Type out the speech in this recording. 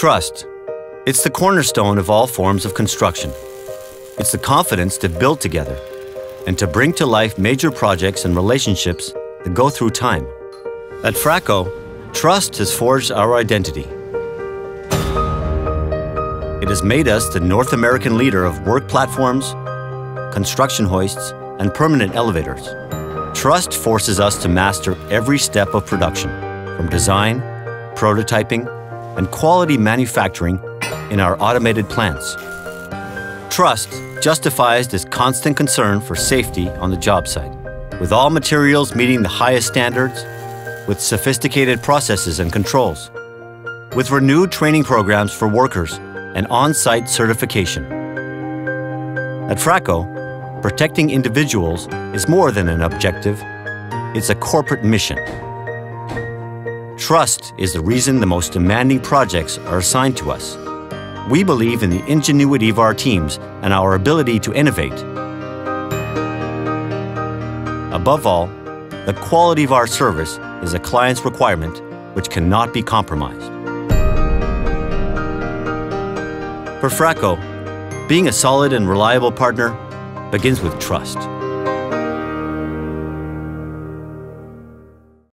Trust. It's the cornerstone of all forms of construction. It's the confidence to build together and to bring to life major projects and relationships that go through time. At Fraco, trust has forged our identity. It has made us the North American leader of work platforms, construction hoists, and permanent elevators. Trust forces us to master every step of production, from design, prototyping, and quality manufacturing in our automated plants. Trust justifies this constant concern for safety on the job site, with all materials meeting the highest standards, with sophisticated processes and controls, with renewed training programs for workers and on-site certification. At Fraco, protecting individuals is more than an objective, it's a corporate mission. Trust is the reason the most demanding projects are assigned to us. We believe in the ingenuity of our teams and our ability to innovate. Above all, the quality of our service is a client's requirement which cannot be compromised. For Fraco, being a solid and reliable partner begins with trust.